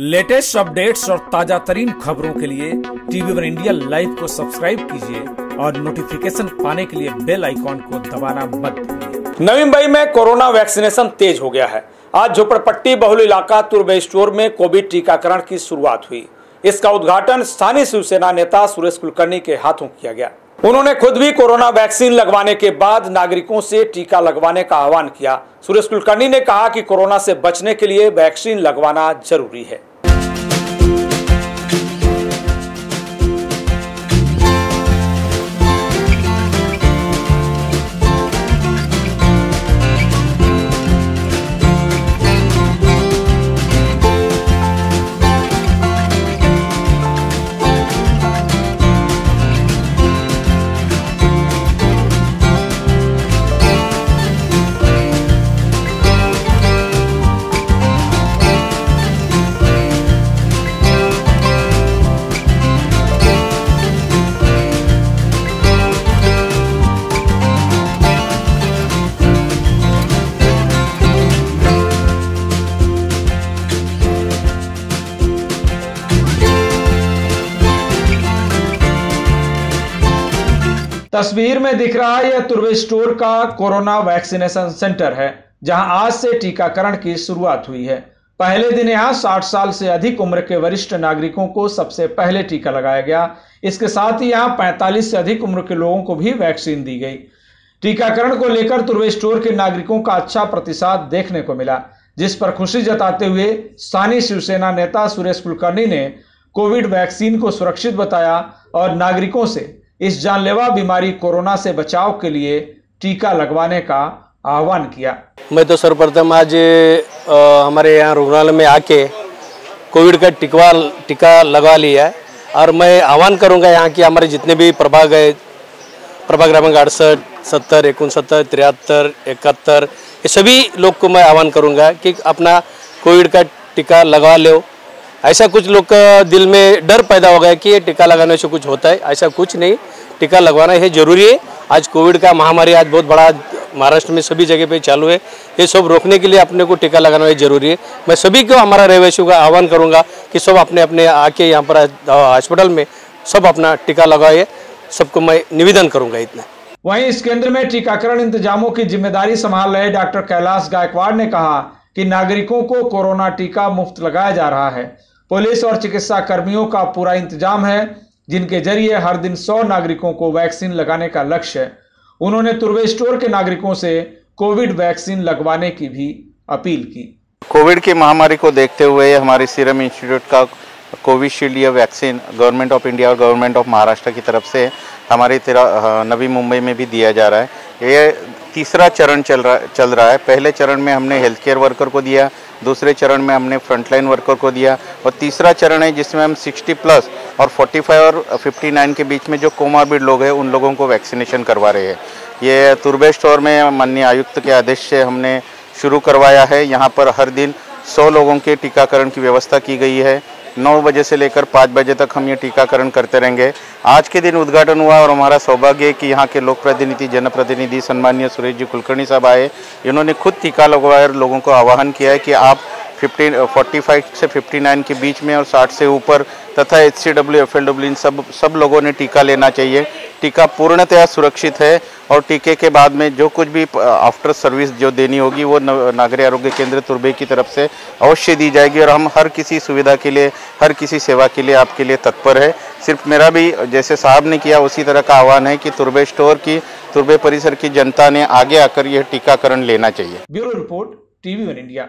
Latest updates और ताज़ा तरीन खबरों के लिए टीवी वन इंडिया लाइव को सब्सक्राइब कीजिए और नोटिफिकेशन पाने के लिए बेल आइकॉन को दबाना मत भूलिए। नवी मुंबई में कोरोना वैक्सीनेशन तेज हो गया है। आज झोपड़पट्टी बहुल इलाका तुर्बे स्टोर में कोविड टीकाकरण की शुरुआत हुई। इसका उद्घाटन स्थानीय शिवसेना नेता सुरेश कुलकर्णी के हाथों किया गया। उन्होंने खुद भी कोरोना वैक्सीन लगवाने के बाद नागरिकों से टीका लगवाने का आह्वान किया। सुरेश कुलकर्णी ने कहा कि कोरोना से बचने के लिए वैक्सीन लगवाना ज़रूरी है। तस्वीर में दिख रहा है, यह तुर्वे स्टोर का कोरोना वैक्सीनेशन सेंटर है, जहाँ आज से टीकाकरण की शुरुआत हुई है। पहले दिन यहाँ 60 साल से अधिक उम्र के वरिष्ठ नागरिकों को सबसे पहले टीका लगाया गया। इसके साथ ही यहाँ 45 से अधिक उम्र के लोगों को भी वैक्सीन दी गई। टीकाकरण को लेकर तुर्वे स्टोर के नागरिकों का अच्छा प्रतिसाद देखने को मिला, जिस पर खुशी जताते हुए स्थानीय शिवसेना नेता सुरेश कुलकर्णी ने कोविड वैक्सीन को सुरक्षित बताया और नागरिकों से इस जानलेवा बीमारी कोरोना से बचाव के लिए टीका लगवाने का आह्वान किया। मैं तो सर्वप्रथम आज हमारे यहाँ रुग्णालय में आके कोविड का टिकवा, टीका लगवा लिया है और मैं आह्वान करूँगा यहाँ की हमारे जितने भी प्रभाग है, प्रभाग क्रमांक अड़सठ, सत्तर इकसत्तर तिहत्तर, इकहत्तर, ये सभी लोग को मैं आह्वान करूँगा कि अपना कोविड का टीका लगवा लो। ऐसा कुछ लोग का दिल में डर पैदा हो गया कि ये टीका लगाने से कुछ होता है। ऐसा कुछ नहीं। टीका लगवाना है ज़रूरी है। आज कोविड का महामारी आज बहुत बड़ा महाराष्ट्र में सभी जगह पे चालू है। ये सब रोकने के लिए अपने को टीका लगाना है ज़रूरी है। मैं सभी को, हमारा रहवासियों का आह्वान करूँगा कि सब अपने अपने आके यहाँ पर हॉस्पिटल में सब अपना टीका लगाए। सबको मैं निवेदन करूँगा इतना। वहीं इस केंद्र में टीकाकरण इंतजामों की ज़िम्मेदारी संभाल रहे डॉक्टर कैलाश गायकवाड़ ने कहा कि नागरिकों को कोरोना टीका मुफ़्त लगाया जा रहा है। पुलिस और चिकित्सा कर्मियों का पूरा इंतज़ाम है, जिनके ज़रिए हर दिन 100 नागरिकों को वैक्सीन लगाने का लक्ष्य है। उन्होंने तुर्वे स्टोर के नागरिकों से कोविड वैक्सीन लगवाने की भी अपील की। कोविड की महामारी को देखते हुए हमारे सीरम इंस्टीट्यूट का कोविशील्ड या वैक्सीन गवर्नमेंट ऑफ़ इंडिया और गवर्नमेंट ऑफ़ महाराष्ट्र की तरफ़ से हमारे तेरा नवी मुंबई में भी दिया जा रहा है। ये तीसरा चरण चल रहा चल रहा है। पहले चरण में हमने हेल्थ केयर वर्कर को दिया दूसरे चरण में हमने फ्रंटलाइन वर्कर को दिया और तीसरा चरण है जिसमें हम 60 प्लस और 45 और 59 के बीच में जो कोमार्बिड लोग हैं, उन लोगों को वैक्सीनेशन करवा रहे हैं। ये तुर्बे स्टोर में माननीय आयुक्त के आदेश से हमने शुरू करवाया है। यहाँ पर हर दिन सौ लोगों के टीकाकरण की व्यवस्था की गई है। नौ बजे से लेकर पाँच बजे तक हम ये टीकाकरण करते रहेंगे। आज के दिन उद्घाटन हुआ और हमारा सौभाग्य है कि यहाँ के लोक प्रतिनिधि जनप्रतिनिधि सम्मान्य सुरेश जी कुलकर्णी साहब आए। इन्होंने खुद टीका लगवाया लोगों को आह्वान किया है कि आप 15 45 से 59 के बीच में और 60 से ऊपर तथा H C W F L W इन सब सब लोगों ने टीका लेना चाहिए। टीका पूर्णतया सुरक्षित है और टीके के बाद में जो कुछ भी आफ्टर सर्विस जो देनी होगी, वो नागरिक आरोग्य केंद्र तुर्बे की तरफ़ से अवश्य दी जाएगी और हम हर किसी सुविधा के लिए, हर किसी सेवा के लिए आपके लिए तत्पर है। सिर्फ़ मेरा भी, जैसे साहब ने किया, उसी तरह का आह्वान है कि तुर्बे स्टोर की, तुर्बे परिसर की जनता ने आगे आकर यह टीकाकरण लेना चाहिए। Bureau report, TV one India.